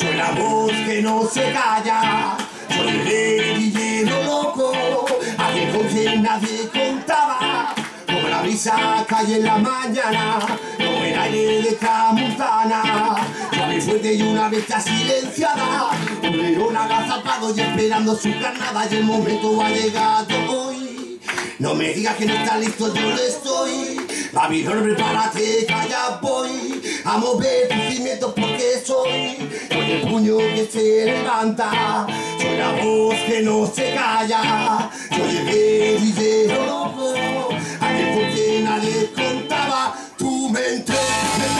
Soy la voz que no se calla. Soy el guerrillero loco, aquel con quien nadie contaba. Como la brisa cae en la mañana, como el aire de Camuntana. Suave fuerte y una bestia silenciada, un león agazapado y esperando su carnada. Y el momento ha llegado hoy. No me digas que no está listo, yo lo estoy. Babilón, prepárate, calla voy a mover Puño que se levanta, soy la voz que no se calla. Soy el guerrillero loco, aquel con quien nadie contaba. Tu mente me deja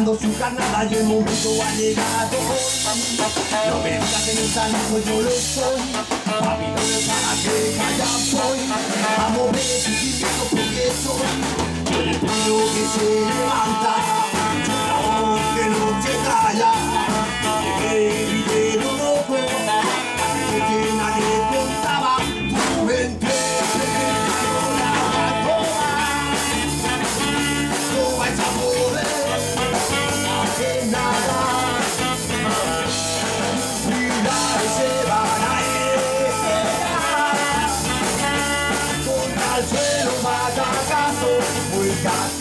esperando su carnada y el momento ha llegado. No me digas que no está listo, yo lo soy. Babilón para que calla voy, a mover sus cimientos porque soy. Soy el puño que se soul we got.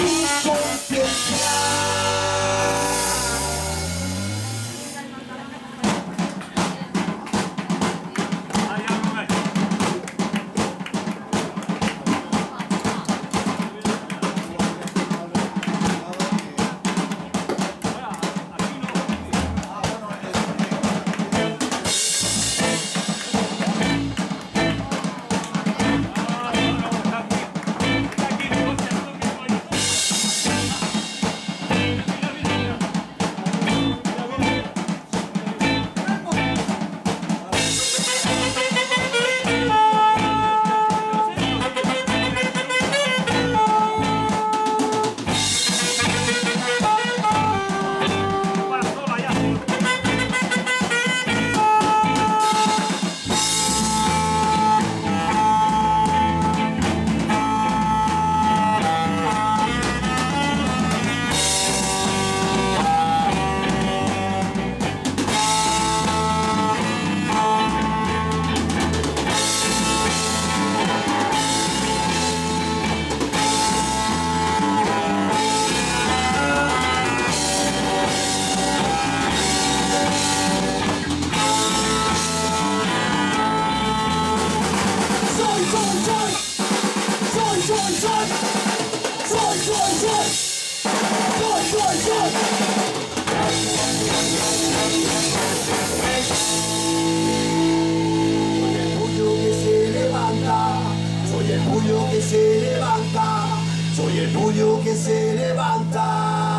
Soy el puño que se levanta. Soy el puño que se levanta.